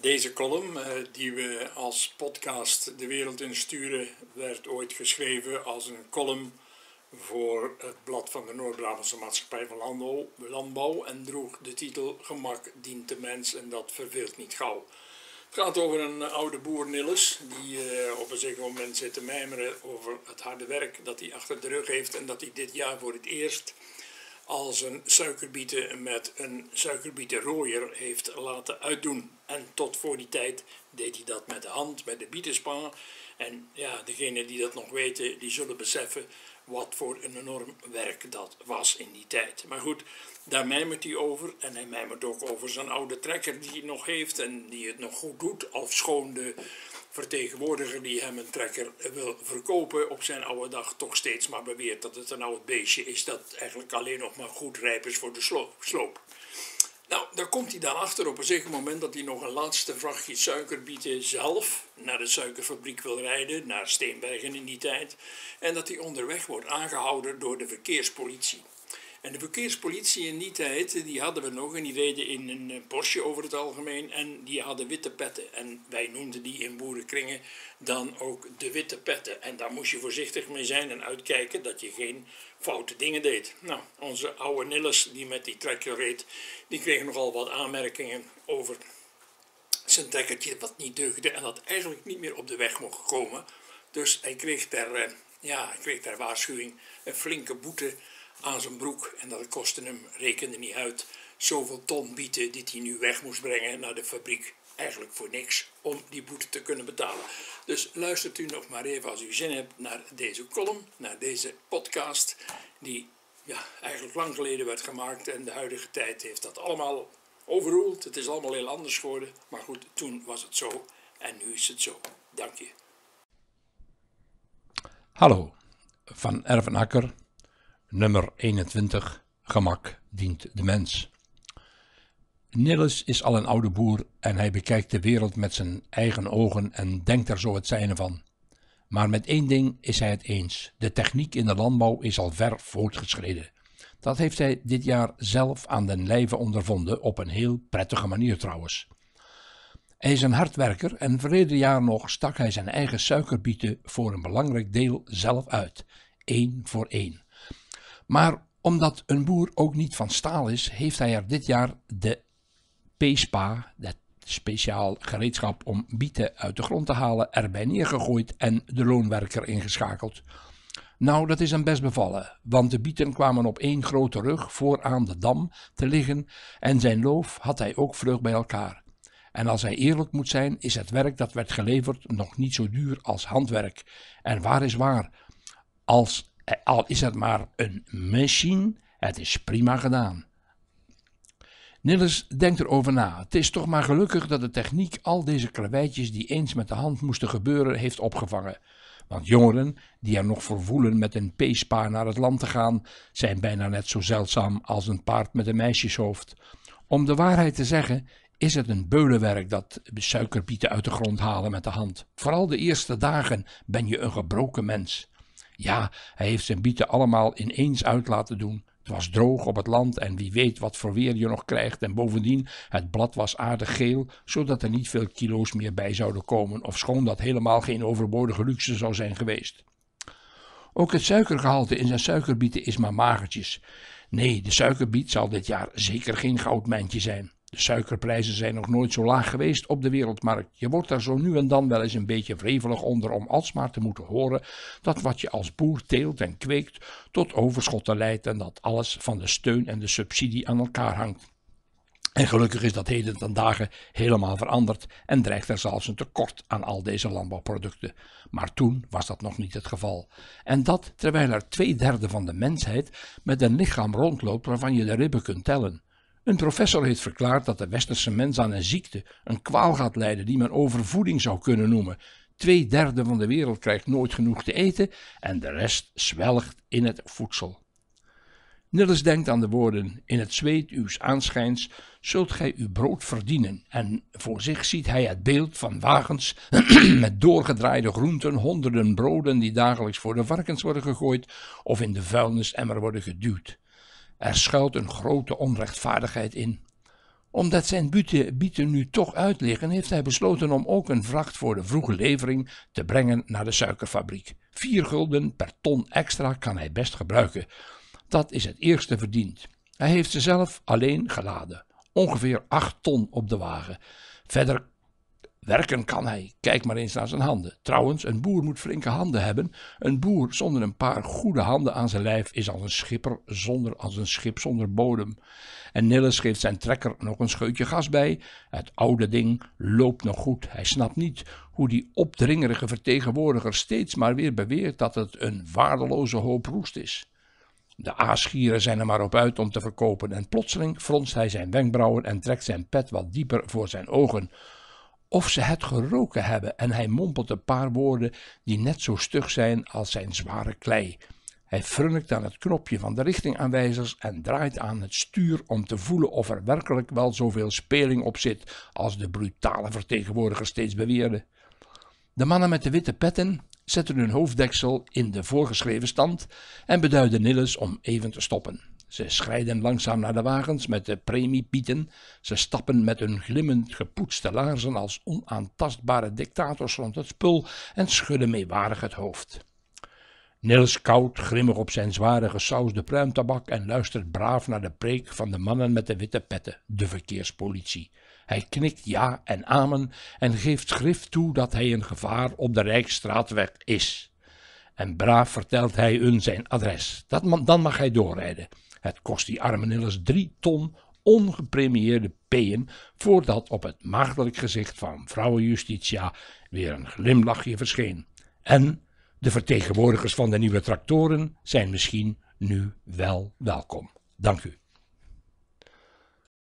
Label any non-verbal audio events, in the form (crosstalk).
Deze column, eh, die we als podcast de wereld in sturen, werd ooit geschreven als een column voor het blad van de Noord-Brabantse Maatschappij van Landbouw, en droeg de titel Gemak dient de mens en dat verveelt niet gauw. Het gaat over een oude boer Nilles, die uh, op een zeker moment zit te mijmeren over het harde werk dat hij achter de rug heeft en dat hij dit jaar voor het eerst als een suikerbieten met een suikerbietenrooier heeft laten uitdoen. En tot voor die tijd deed hij dat met de hand, met de bietenspa. En ja, degenen die dat nog weten, die zullen beseffen wat voor een enorm werk dat was in die tijd. Maar goed, daar mijmert hij over. En hij mijmert ook over zijn oude trekker die hij nog heeft en die het nog goed doet. Of schoon de vertegenwoordiger die hem een trekker wil verkopen op zijn oude dag toch steeds maar beweert dat het een oud beestje is dat eigenlijk alleen nog maar goed rijp is voor de sloop. Nou, daar komt hij dan achter op een zeker moment dat hij nog een laatste vrachtje suikerbieten zelf naar de suikerfabriek wil rijden, naar Steenbergen in die tijd, en dat hij onderweg wordt aangehouden door de verkeerspolitie. En de verkeerspolitie in die tijd, die hadden we nog en die reden in een eh, Porsche over het algemeen en die hadden witte petten. En wij noemden die in boerenkringen dan ook de witte petten. En daar moest je voorzichtig mee zijn en uitkijken dat je geen foute dingen deed. Nou, onze oude Nilles die met die trekker reed, die kreeg nogal wat aanmerkingen over zijn trekkertje wat niet deugde en dat eigenlijk niet meer op de weg mocht komen. Dus hij kreeg ter, eh, ja, hij kreeg ter waarschuwing een flinke boete aan zijn broek. En dat kostte hem, rekende niet uit, zoveel ton bieten die hij nu weg moest brengen naar de fabriek. Eigenlijk voor niks om die boete te kunnen betalen. Dus luistert u nog maar even als u zin hebt naar deze column, naar deze podcast, die ja, eigenlijk lang geleden werd gemaakt en de huidige tijd heeft dat allemaal overroeld. Het is allemaal heel anders geworden, maar goed, toen was het zo en nu is het zo. Dank je. Hallo, van Ervenakker Nummer 21. Gemak dient de mens. Nilles is al een oude boer en hij bekijkt de wereld met zijn eigen ogen en denkt er zo het zijne van. Maar met één ding is hij het eens: de techniek in de landbouw is al ver voortgeschreden. Dat heeft hij dit jaar zelf aan den lijve ondervonden, op een heel prettige manier trouwens. Hij is een hardwerker en verleden jaar nog stak hij zijn eigen suikerbieten voor een belangrijk deel zelf uit, één voor één. Maar omdat een boer ook niet van staal is, heeft hij er dit jaar de P-spa, dat speciaal gereedschap om bieten uit de grond te halen, erbij neergegooid en de loonwerker ingeschakeld. Nou, dat is hem best bevallen, want de bieten kwamen op één grote rug vooraan de dam te liggen en zijn loof had hij ook vlug bij elkaar. En als hij eerlijk moet zijn, is het werk dat werd geleverd nog niet zo duur als handwerk. En waar is waar? Als al is het maar een machine, het is prima gedaan. Nilles denkt erover na. Het is toch maar gelukkig dat de techniek al deze karweitjes die eens met de hand moesten gebeuren heeft opgevangen. Want jongeren die er nog voor voelen met een peespa naar het land te gaan, zijn bijna net zo zeldzaam als een paard met een meisjeshoofd. Om de waarheid te zeggen, is het een beulenwerk dat suikerbieten uit de grond halen met de hand. Vooral de eerste dagen ben je een gebroken mens. Ja, hij heeft zijn bieten allemaal ineens uit laten doen. Het was droog op het land en wie weet wat voor weer je nog krijgt. En bovendien, het blad was aardig geel, zodat er niet veel kilo's meer bij zouden komen, ofschoon dat helemaal geen overbodige luxe zou zijn geweest. Ook het suikergehalte in zijn suikerbieten is maar magertjes. Nee, de suikerbiet zal dit jaar zeker geen goudmijntje zijn. De suikerprijzen zijn nog nooit zo laag geweest op de wereldmarkt. Je wordt daar zo nu en dan wel eens een beetje wrevelig onder om alsmaar te moeten horen dat wat je als boer teelt en kweekt tot overschotten leidt en dat alles van de steun en de subsidie aan elkaar hangt. En gelukkig is dat heden ten dagen helemaal veranderd en dreigt er zelfs een tekort aan al deze landbouwproducten. Maar toen was dat nog niet het geval. En dat terwijl er twee derde van de mensheid met een lichaam rondloopt waarvan je de ribben kunt tellen. Een professor heeft verklaard dat de westerse mens aan een ziekte, een kwaal gaat lijden die men overvoeding zou kunnen noemen. Twee derde van de wereld krijgt nooit genoeg te eten en de rest zwelgt in het voedsel. Nilles denkt aan de woorden: In het zweet uws aanschijns zult gij uw brood verdienen. En voor zich ziet hij het beeld van wagens (clears throat) met doorgedraaide groenten, honderden broden die dagelijks voor de varkens worden gegooid of in de vuilnisemmer worden geduwd. Er schuilt een grote onrechtvaardigheid in. Omdat zijn bieten nu toch uitliggen, heeft hij besloten om ook een vracht voor de vroege levering te brengen naar de suikerfabriek. Vier gulden per ton extra kan hij best gebruiken. Dat is het eerste verdiend. Hij heeft ze zelf alleen geladen. Ongeveer acht ton op de wagen. Verder Werken kan hij. Kijk maar eens naar zijn handen. Trouwens, een boer moet flinke handen hebben. Een boer zonder een paar goede handen aan zijn lijf is als een schipper zonder als een schip zonder bodem. En Nilles geeft zijn trekker nog een scheutje gas bij. Het oude ding loopt nog goed. Hij snapt niet hoe die opdringerige vertegenwoordiger steeds maar weer beweert dat het een waardeloze hoop roest is. De aasgieren zijn er maar op uit om te verkopen en plotseling fronst hij zijn wenkbrauwen en trekt zijn pet wat dieper voor zijn ogen of ze het geroken hebben en hij mompelt een paar woorden die net zo stug zijn als zijn zware klei. Hij frunnikt aan het knopje van de richtingaanwijzers en draait aan het stuur om te voelen of er werkelijk wel zoveel speling op zit als de brutale vertegenwoordiger steeds beweerde. De mannen met de witte petten zetten hun hoofddeksel in de voorgeschreven stand en beduiden Nilles om even te stoppen. Ze schrijden langzaam naar de wagens met de premiepieten. Ze stappen met hun glimmend gepoetste laarzen als onaantastbare dictators rond het spul en schudden meewarig het hoofd. Nils koudt grimmig op zijn zware gesausde pruimtabak en luistert braaf naar de preek van de mannen met de witte petten, de verkeerspolitie. Hij knikt ja en amen en geeft grif toe dat hij een gevaar op de Rijksstraatweg is. En braaf vertelt hij hun zijn adres. Dat, dan mag hij doorrijden. Het kost die arme Nilles drie ton ongepremieerde peeën voordat op het maagdelijk gezicht van vrouwen Justitia weer een glimlachje verscheen. En de vertegenwoordigers van de nieuwe tractoren zijn misschien nu wel welkom. Dank u.